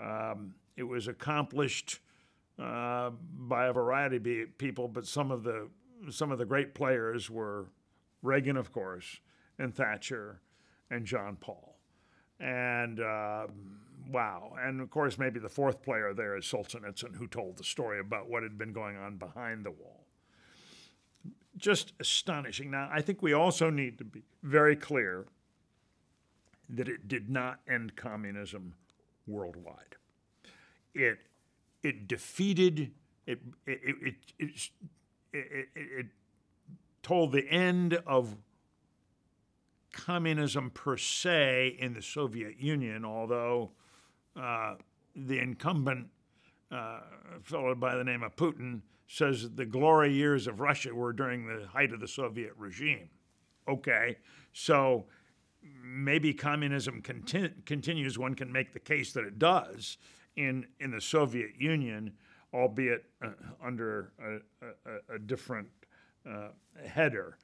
Um, it was accomplished uh, by a variety of people, but some of the some of the great players were Reagan, of course, and Thatcher, and John Paul, and uh, wow, and of course maybe the fourth player there is Solzhenitsyn, who told the story about what had been going on behind the wall. Just astonishing. Now, I think we also need to be very clear that it did not end communism worldwide. It it defeated it it it, it, it, it tolled the end of communism per se in the Soviet Union, although uh, the incumbent uh, fellow by the name of Putin says the glory years of Russia were during the height of the Soviet regime. Okay, so maybe communism conti- continues. One can make the case that it does in in the Soviet Union, albeit uh, under a, a, a different uh, header.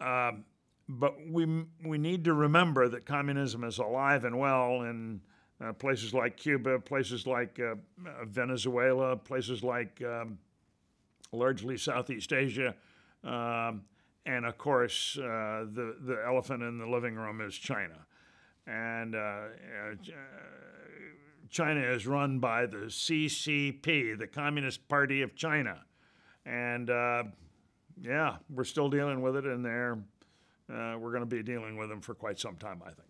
Um, but we we need to remember that communism is alive and well in uh, places like Cuba, places like uh, Venezuela, places like um, largely Southeast Asia. Um, and of course, uh, the the elephant in the living room is China, and uh, uh, China is run by the CCP, the Communist Party of China, and uh, yeah, we're still dealing with it, and there uh, we're going to be dealing with them for quite some time, I think.